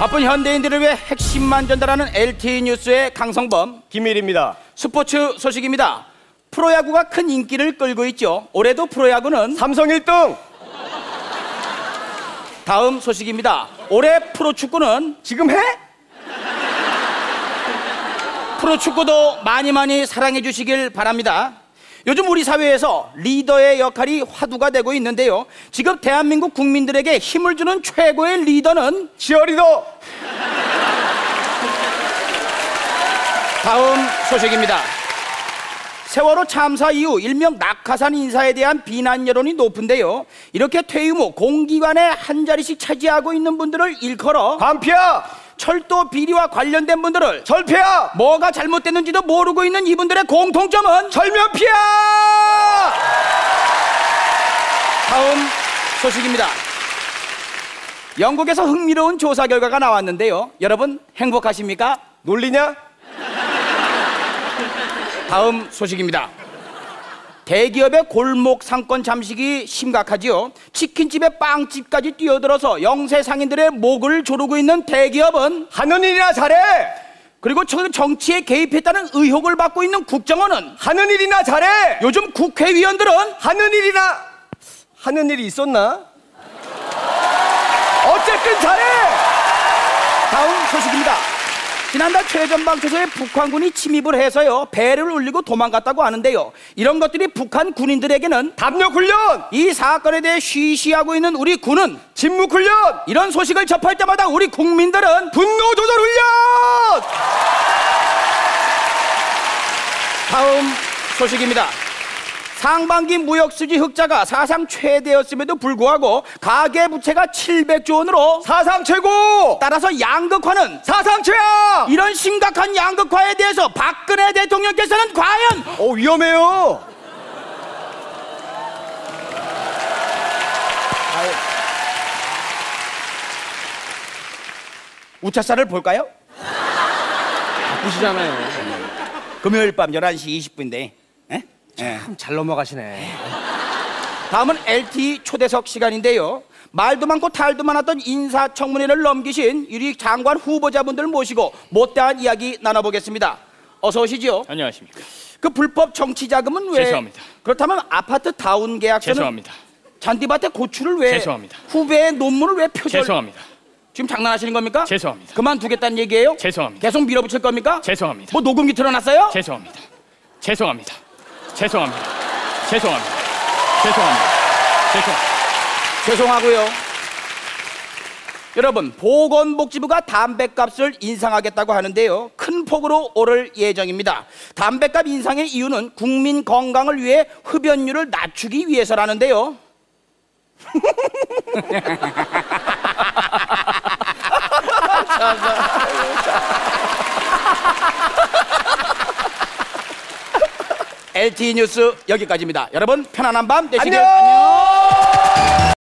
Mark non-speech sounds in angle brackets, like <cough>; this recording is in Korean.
바쁜 현대인들을 위해 핵심만 전달하는 LTE 뉴스의 강성범 김일입니다. 스포츠 소식입니다. 프로야구가 큰 인기를 끌고 있죠. 올해도 프로야구는 삼성 1등 다음 소식입니다. 올해 프로축구는 지금 해? 프로축구도 많이 많이 사랑해 주시길 바랍니다. 요즘 우리 사회에서 리더의 역할이 화두가 되고 있는데요. 지금 대한민국 국민들에게 힘을 주는 최고의 리더는 치어리더 다음 소식입니다. 세월호 참사 이후 일명 낙하산 인사에 대한 비난 여론이 높은데요. 이렇게 퇴임 후 공기관에 한 자리씩 차지하고 있는 분들을 일컬어 반피야 철도 비리와 관련된 분들을 절피야 뭐가 잘못됐는지도 모르고 있는 이분들의 공통점은 절면피야 다음 소식입니다. 영국에서 흥미로운 조사 결과가 나왔는데요. 여러분 행복하십니까? 놀리냐? 다음 소식입니다. 대기업의 골목 상권 잠식이 심각하지요. 치킨집에 빵집까지 뛰어들어서 영세 상인들의 목을 조르고 있는 대기업은 하는 일이나 잘해 그리고 저 정치에 개입했다는 의혹을 받고 있는 국정원은 하는 일이나 잘해 요즘 국회의원들은 하는 일이나 하는 일이 있었나? <laughs> 어쨌든 잘해 다음 소식입니다. 지난달 최전방초소에 북한군이 침입을 해서요 배를 울리고 도망갔다고 하는데요. 이런 것들이 북한 군인들에게는 담력 훈련 이 사건에 대해 쉬쉬하고 있는 우리 군은 침묵 훈련 이런 소식을 접할 때마다 우리 국민들은 분노 조절 훈련 다음 소식입니다. 상반기 무역 수지 흑자가 사상 최대였음에도 불구하고 가계 부채가 700조 원으로 사상 최고! 따라서 양극화는 사상 최악! 이런 심각한 양극화에 대해서 박근혜 대통령께서는 과연 어 위험해요. 우차사를 볼까요? 바쁘시잖아요. 금요일 밤 11시 20분인데 참 잘 넘어가시네 다음은 LT 초대석 시간인데요. 말도 많고 탈도 많았던 인사청문회를 넘기신 유리 장관 후보자분들 모시고 못다한 이야기 나눠보겠습니다. 어서 오시죠. 안녕하십니까. 그 불법 정치 자금은 왜? 죄송합니다. 그렇다면 아파트 다운 계약서는 죄송합니다. 잔디밭에 고추를 왜? 죄송합니다. 후배의 논문을 왜 표절? 죄송합니다. 지금 장난하시는 겁니까? 죄송합니다. 그만두겠다는 얘기예요? 죄송합니다. 계속 밀어붙일 겁니까? 죄송합니다. 뭐 녹음기 틀어놨어요? 죄송합니다. 죄송합니다. 죄송합니다. 죄송합니다. 죄송합니다. 죄송합니다. 죄송하고요. 여러분 보건복지부가 담배값을 인상하겠다고 하는데요. 큰 폭으로 오를 예정입니다. 담배값 인상의 이유는 국민 건강을 위해 흡연율을 낮추기 위해서라는데요. <laughs> LTE 뉴스 여기까지입니다. 여러분 편안한 밤 되시길 안녕